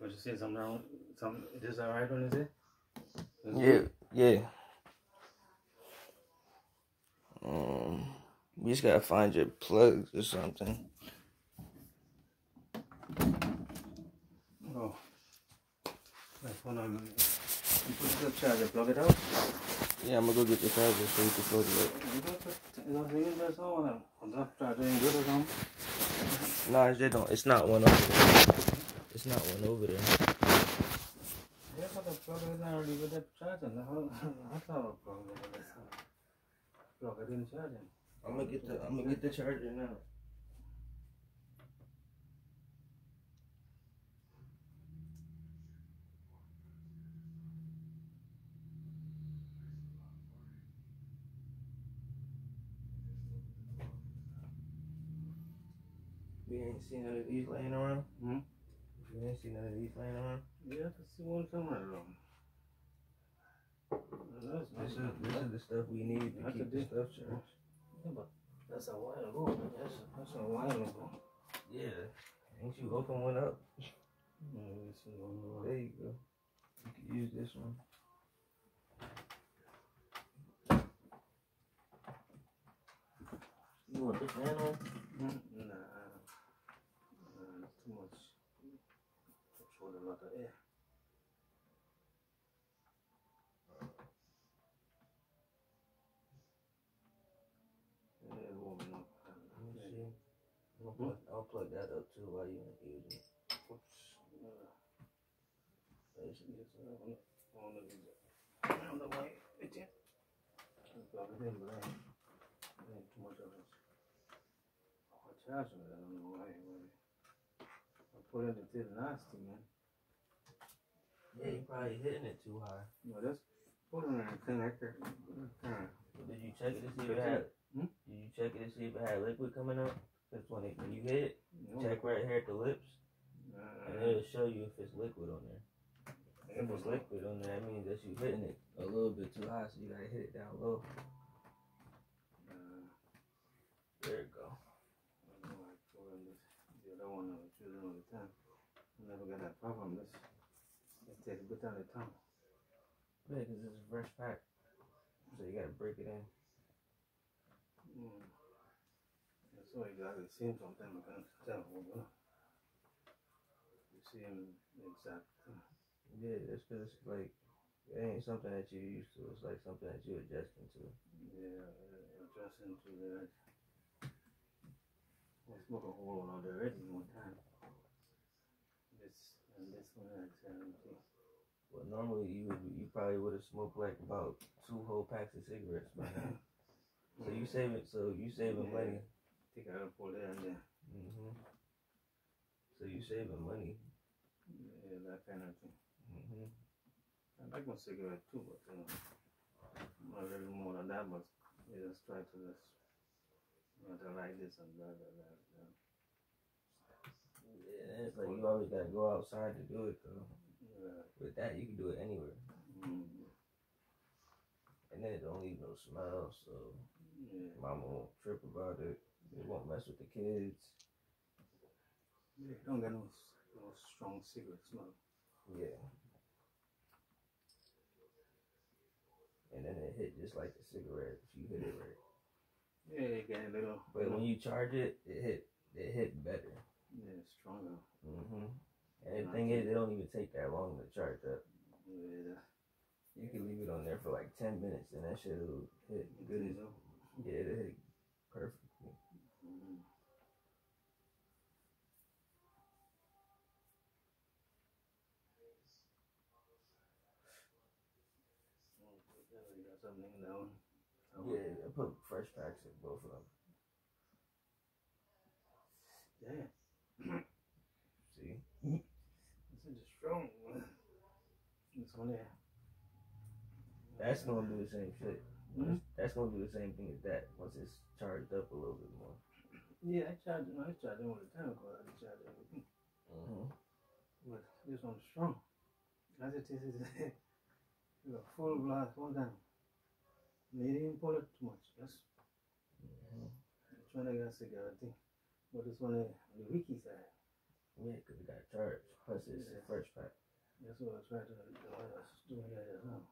But you said something wrong. Something. This all right on is it? Yeah, yeah. Um, you just gotta find your plugs or something. Oh. My phone on. You put the charger, plug it out. Yeah, I'm gonna go get the charger so you can plug it up. You don't you don't think it's best that charger ain't good or something? Nah, they don't. It's not one of there. It's not one over there. Yeah, but the plug it in and leave it at charging. How- That's how a plug it in. Plug it in charging. I'm gonna get the. I'm gonna get the charger now. We ain't seen none of these laying around. Hmm? We ain't see none of these laying around. Yeah, to see one somewhere wrong. That's This is this is the stuff we need to That's keep the stuff charged. Yeah, but that's a while ago. That's, that's a while ago. Yeah. Ain't you open one up? One. There you go. You can use this one. You want this on? Mm, Nah, nah, it's too much. Control a lot of air. Yeah, warming up. Let me see. Hmm? I'll plug, I'll plug that up too while you ain't using it. Oops. There's- there's, one- one of these, on the way, right there. I'll plug in, but I ain't- I ain't too much of it. Charging it, I don't know why, why. Put it in it's nasty, man. Yeah, you probably hitting it too high. No, that's put it in a thing like that. Uh, Did you check it to see if it had? Hmm? Did you check it to see if it had liquid coming up? Cause when it, when you hit it, no, check right here at the lips, uh, and it'll show you if it's liquid on there. If it's liquid on there, that means that you're hitting it a little bit too high, so you gotta hit it down low. uh, There it go. I don't know, I put in this, the other one I was using all the time. I never got that problem. This, it takes a bit of the time. Yeah, cause it's a fresh pack, so you gotta break it in. Mm. That's why you gotta see him sometimes. You can tell. You know. You see him exact. Yeah, that's cause it's like it ain't something that you're used to. It's like something that you're adjusting to. Yeah, uh, adjusting to that. I smoke a whole one already one time. This and this one I said, Well, normally you would you probably would have smoked like about two whole packs of cigarettes by now. so you saving so you saving Yeah. money. Take out a pull there and there. hmm So you saving money. Yeah, that kind of thing. hmm I like my cigarette too, but uh, not a little more than that, but you just try to just not to like this and that, that, that, that. Yeah, it's like you always gotta go outside to do it though. Yeah. With that you can do it anywhere, Mm, and then it don't leave no smell, so yeah. mama won't trip about it. It won't mess with the kids. Yeah, don't get no, no strong cigarette smell. Yeah. And then it hit just like the cigarette if you hit it right. Yeah, it got a little, But when you charge it, it hit it hit better. Yeah, stronger. hmm And the thing is, it don't even take that long to charge up. Yeah, You can leave it on there for like ten minutes, and that shit will hit good. as. Yeah, it'll hit perfectly. Mm. Oh, you got something down. Yeah, I put fresh packs in both of them. Yeah. See, This is strong. This one there. that's gonna do the same shit. Mhm. That's gonna do the same thing as that once it's charged up a little bit more. Yeah, I charge it. I charge it all the time because I charge everything. Mm-hmm. But this one's strong. As it is, it's a full blast one time. They didn't pull it too much. Just Mm-hmm. trying to get a cigarette thing. But this one, uh, the wiki side. Yeah, because it got charged. Plus it's Yeah. a fresh pack. 也是出来这 it's right